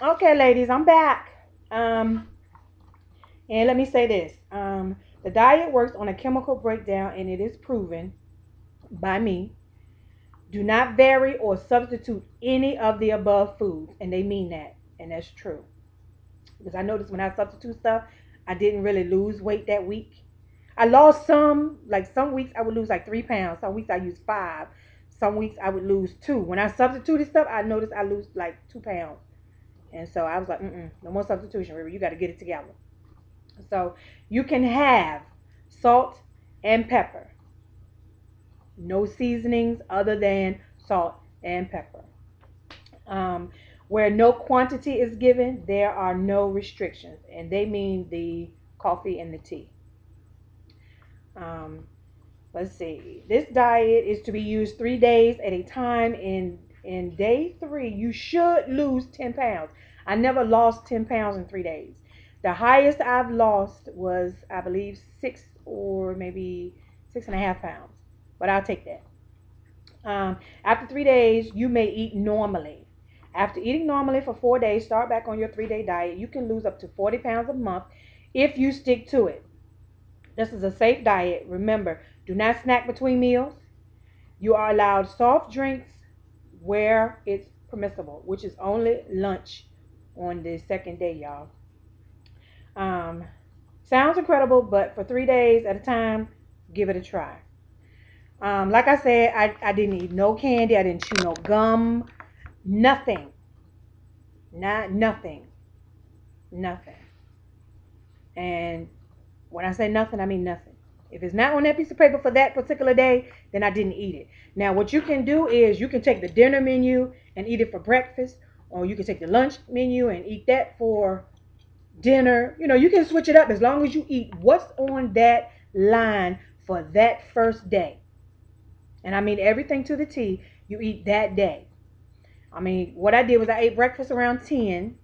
Okay, ladies, I'm back. Um, and let me say this. Um, the diet works on a chemical breakdown and it is proven by me. Do not vary or substitute any of the above foods. And they mean that. And that's true. Because I noticed when I substitute stuff, I didn't really lose weight that week. I lost some, like some weeks I would lose like three pounds. Some weeks I use five. Some weeks I would lose two. When I substituted stuff, I noticed I lose like two pounds. And so I was like, mm no more substitution, River. You got to get it together. So you can have salt and pepper. No seasonings other than salt and pepper. Um, where no quantity is given, there are no restrictions. And they mean the coffee and the tea. Um, let's see. This diet is to be used three days at a time. In in day three, you should lose 10 pounds. I never lost 10 pounds in three days. The highest I've lost was, I believe, six or maybe six and a half pounds. But I'll take that. Um, after three days, you may eat normally. After eating normally for four days, start back on your three day diet. You can lose up to 40 pounds a month if you stick to it. This is a safe diet. Remember, do not snack between meals. You are allowed soft drinks where it's permissible, which is only lunch on the second day, y'all. Um, sounds incredible, but for three days at a time, give it a try. Um, like I said, I, I didn't eat no candy. I didn't chew no gum. Nothing. Not nothing. Nothing. And when I say nothing, I mean nothing. If it's not on that piece of paper for that particular day, then I didn't eat it. Now, what you can do is you can take the dinner menu and eat it for breakfast, or you can take the lunch menu and eat that for dinner. You know, you can switch it up as long as you eat what's on that line for that first day. And I mean everything to the T, you eat that day. I mean, what I did was I ate breakfast around 10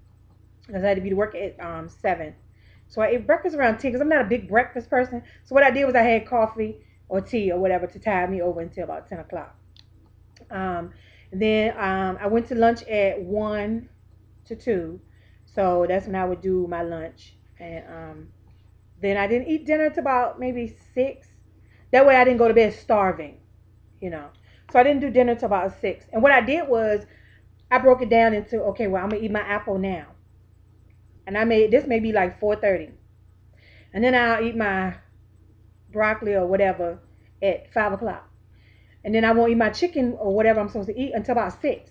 because I had to be to work at um, 7. So I ate breakfast around 10 because I'm not a big breakfast person. So what I did was I had coffee or tea or whatever to tide me over until about 10 o'clock. Um, then um, I went to lunch at 1 to 2. So that's when I would do my lunch. And um, then I didn't eat dinner until about maybe 6. That way I didn't go to bed starving, you know. So I didn't do dinner until about 6. And what I did was I broke it down into, okay, well, I'm going to eat my apple now. And I made, this may be like 4.30. And then I'll eat my broccoli or whatever at 5 o'clock. And then I won't eat my chicken or whatever I'm supposed to eat until about 6.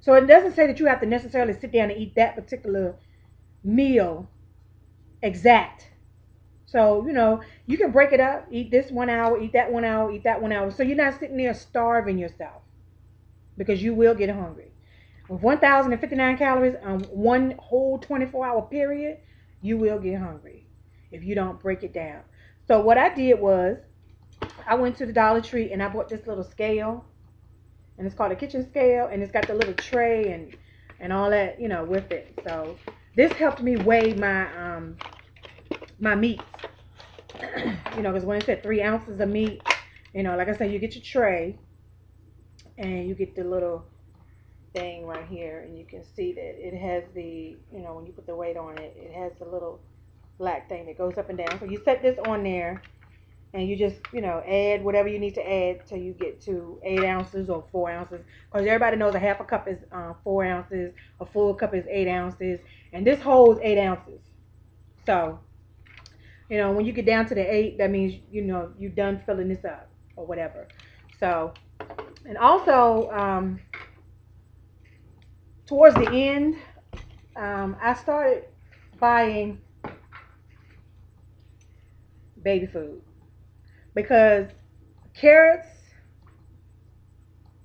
So it doesn't say that you have to necessarily sit down and eat that particular meal exact. So, you know, you can break it up, eat this one hour, eat that one hour, eat that one hour. So you're not sitting there starving yourself because you will get hungry. With 1,059 calories on one whole 24 hour period, you will get hungry if you don't break it down. So what I did was I went to the Dollar Tree and I bought this little scale and it's called a kitchen scale and it's got the little tray and and all that you know with it so this helped me weigh my um my meats you know because when it said three ounces of meat you know like i said you get your tray and you get the little thing right here and you can see that it has the you know when you put the weight on it it has the little black thing that goes up and down. So you set this on there and you just you know add whatever you need to add till you get to eight ounces or four ounces. Because everybody knows a half a cup is uh, four ounces a full cup is eight ounces and this holds eight ounces. So you know when you get down to the eight that means you know you're done filling this up or whatever. So and also um, towards the end um, i started buying baby food because carrots,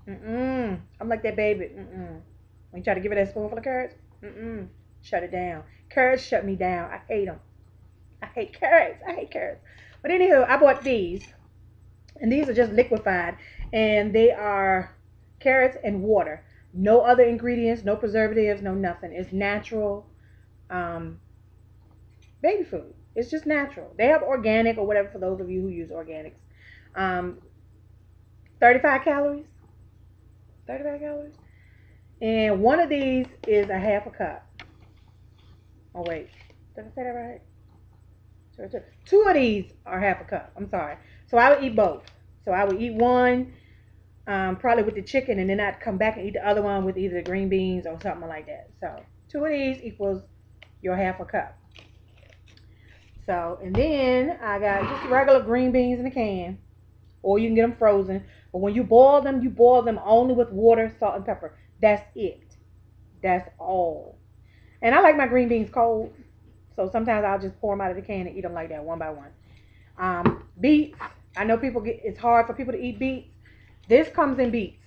mm-mm, I'm like that baby, mm-mm. When you try to give it a spoonful of carrots, mm-mm, shut it down. Carrots shut me down. I hate them. I hate carrots. I hate carrots. But anywho, I bought these, and these are just liquefied, and they are carrots and water. No other ingredients, no preservatives, no nothing. It's natural um, baby food. It's just natural. They have organic or whatever for those of you who use organics. Um, 35 calories. 35 calories. And one of these is a half a cup. Oh wait, did I say that right? Two of these are half a cup. I'm sorry. So I would eat both. So I would eat one, um, probably with the chicken, and then I'd come back and eat the other one with either the green beans or something like that. So two of these equals your half a cup. So, and then I got just regular green beans in a can, or you can get them frozen. But when you boil them, you boil them only with water, salt, and pepper. That's it. That's all. And I like my green beans cold. So sometimes I'll just pour them out of the can and eat them like that, one by one. Um, beets. I know people get, it's hard for people to eat beets. This comes in beets.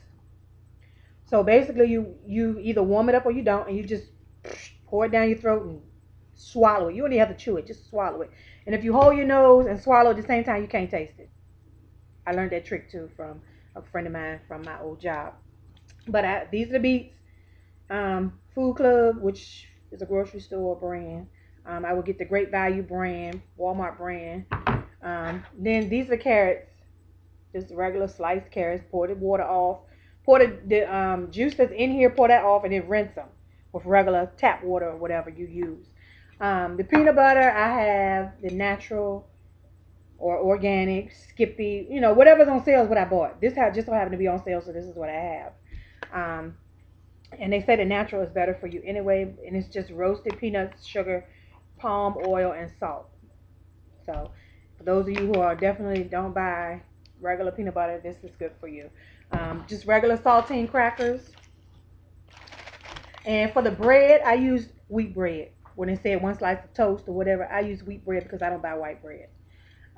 So basically you, you either warm it up or you don't, and you just pour it down your throat and swallow it. You only have to chew it, just swallow it. And if you hold your nose and swallow at the same time, you can't taste it. I learned that trick too from a friend of mine from my old job. But I, these are the beets. Um, Food Club, which is a grocery store brand. Um, I would get the Great Value brand, Walmart brand. Um, then these are carrots, just regular sliced carrots. Pour the water off. Pour the, the um, juice that's in here, pour that off, and then rinse them with regular tap water or whatever you use. Um, the peanut butter, I have the natural or organic, Skippy, you know, whatever's on sale is what I bought. This just so happened to be on sale, so this is what I have. Um, and they say the natural is better for you anyway, and it's just roasted peanuts, sugar, palm oil, and salt. So, for those of you who are definitely don't buy regular peanut butter, this is good for you. Um, just regular saltine crackers. And for the bread, I use wheat bread. When they said one slice of toast or whatever, I use wheat bread because I don't buy white bread.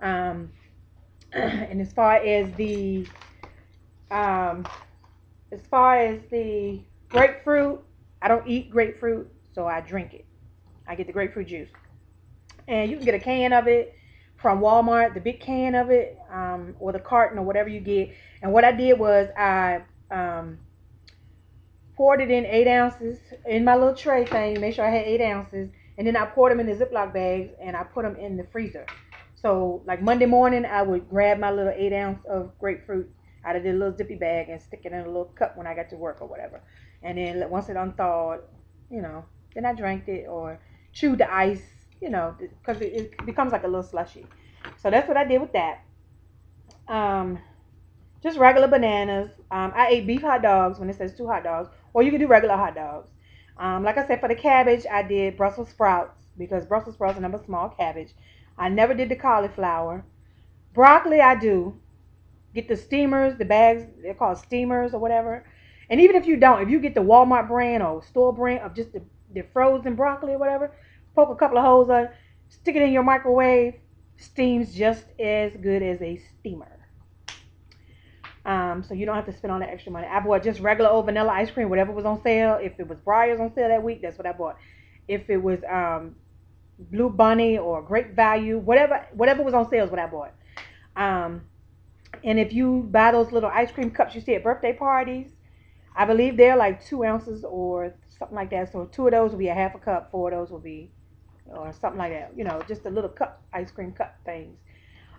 Um, and as far as the um, as far as the grapefruit, I don't eat grapefruit, so I drink it. I get the grapefruit juice, and you can get a can of it from Walmart, the big can of it, um, or the carton or whatever you get. And what I did was I um, poured it in eight ounces in my little tray thing. Make sure I had eight ounces, and then I poured them in the Ziploc bags and I put them in the freezer. So like Monday morning, I would grab my little eight ounce of grapefruit out of the little zippy bag and stick it in a little cup when I got to work or whatever. And then once it unthawed, you know, then I drank it or chewed the ice, you know, because it, it, becomes like a little slushy. So that's what I did with that. Um, just regular bananas. Um, I ate beef hot dogs when it says two hot dogs, or you can do regular hot dogs. Um, like I said, for the cabbage, I did Brussels sprouts because Brussels sprouts are number small cabbage. I never did the cauliflower. Broccoli, I do. Get the steamers, the bags, they're called steamers or whatever. And even if you don't, if you get the Walmart brand or store brand of just the, the frozen broccoli or whatever, poke a couple of holes on, stick it in your microwave, steams just as good as a steamer. Um, so you don't have to spend all that extra money. I bought just regular old vanilla ice cream, whatever was on sale. If it was Breyers on sale that week, that's what I bought. If it was um, Blue Bunny or Great Value, whatever whatever was on sale is what I bought. Um, and if you buy those little ice cream cups you see at birthday parties, I believe they're like two ounces or something like that. So two of those will be a half a cup, four of those will be or something like that. You know, just a little cup ice cream cup things.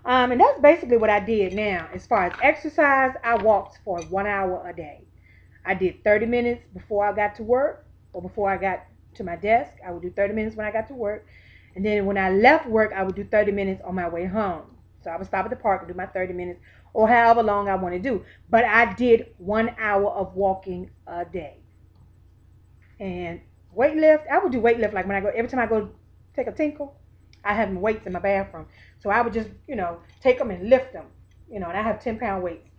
Um, and that's basically what I did now. As far as exercise, I walked for one hour a day. I did 30 minutes before I got to work or before I got to my desk. I would do 30 minutes when I got to work. And then when I left work, I would do 30 minutes on my way home. So I would stop at the park and do my 30 minutes or however long I want to do. But I did one hour of walking a day. And weight lift, I would do weight lift like when I go, every time I go take a tinkle, I have weights in my bathroom. So I would just, you know, take them and lift them, you know, and I have 10 pound weights.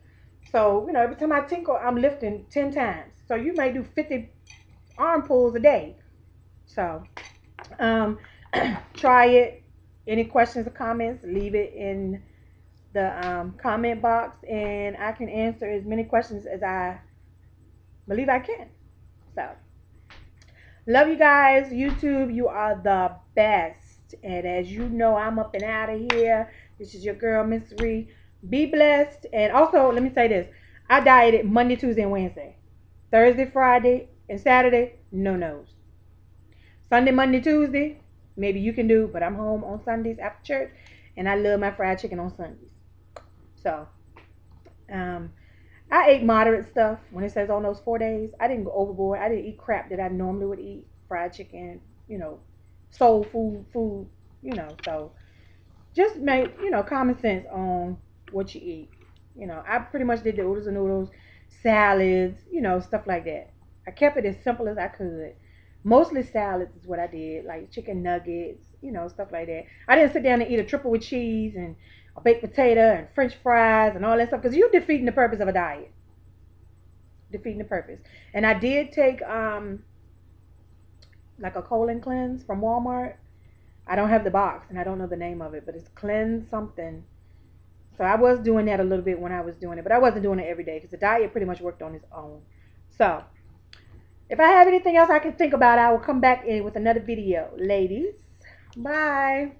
So, you know, every time I tinkle, I'm lifting 10 times. So you may do 50 arm pulls a day. So, um, try it. Any questions or comments, leave it in the um, comment box and I can answer as many questions as I believe I can. So, love you guys. YouTube, you are the best. And as you know, I'm up and out of here. This is your girl, Miss Ree. Be blessed. And also, let me say this I dieted Monday, Tuesday, and Wednesday. Thursday, Friday, and Saturday, no nos. Sunday, Monday, Tuesday, maybe you can do, but I'm home on Sundays after church, and I love my fried chicken on Sundays. So, um, I ate moderate stuff when it says on those four days. I didn't go overboard. I didn't eat crap that I normally would eat, fried chicken, you know, soul food, food, you know. So just make, you know, common sense on what you eat. You know, I pretty much did the oodles and noodles, salads, you know, stuff like that. I kept it as simple as I could. Mostly salads is what I did, like chicken nuggets, you know, stuff like that. I didn't sit down and eat a triple with cheese and a baked potato and french fries and all that stuff because you're defeating the purpose of a diet. Defeating the purpose. And I did take um like a colon cleanse from Walmart. I don't have the box and I don't know the name of it, but it's cleanse something. So I was doing that a little bit when I was doing it, but I wasn't doing it every day because the diet pretty much worked on its own. So if I have anything else I can think about, I will come back in with another video. Ladies, bye.